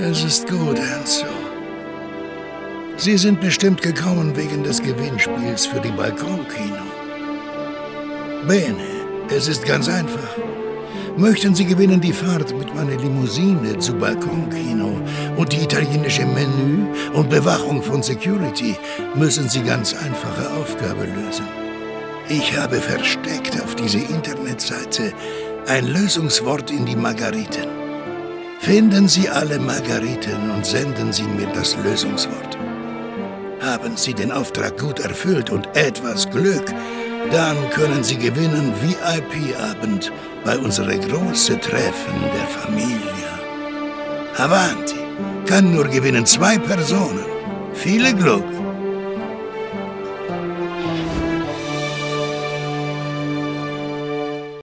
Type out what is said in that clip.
Es ist gut, Enzo. Sie sind bestimmt gekommen wegen des Gewinnspiels für die Balkonkino. Bene, es ist ganz einfach. Möchten Sie gewinnen die Fahrt mit meiner Limousine zu Balkonkino und die italienische Menü und Bewachung von Security, müssen Sie ganz einfache Aufgabe lösen. Ich habe versteckt auf diese Internetseite ein Lösungswort in die Margariten. Finden Sie alle Margariten und senden Sie mir das Lösungswort. Haben Sie den Auftrag gut erfüllt und etwas Glück, dann können Sie gewinnen VIP-Abend bei unserem großen Treffen der Familie. Avanti, kann nur gewinnen zwei Personen. Viele Glück.